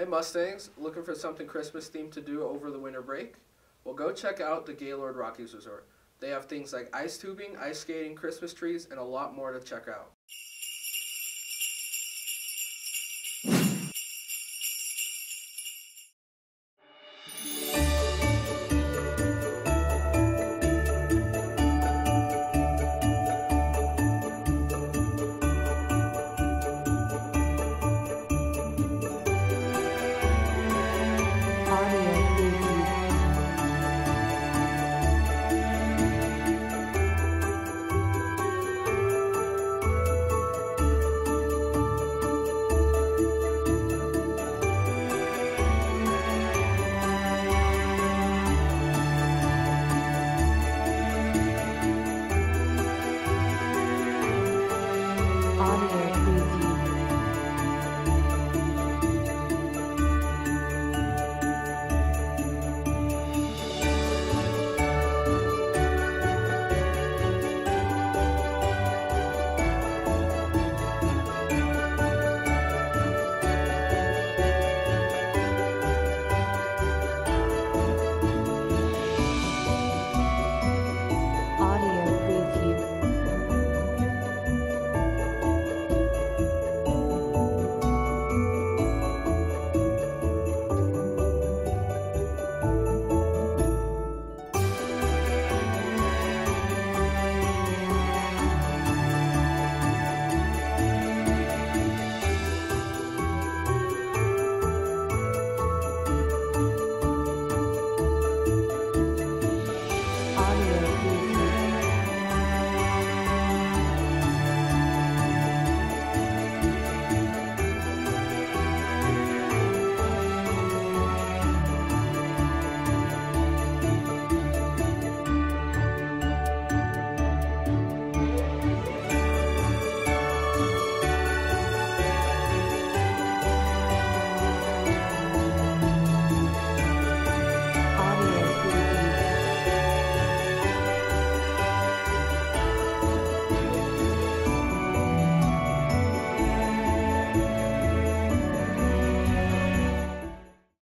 Hey Mustangs, looking for something Christmas themed to do over the winter break? Well, go check out the Gaylord Rockies Resort. They have things like ice tubing, ice skating, Christmas trees, and a lot more to check out.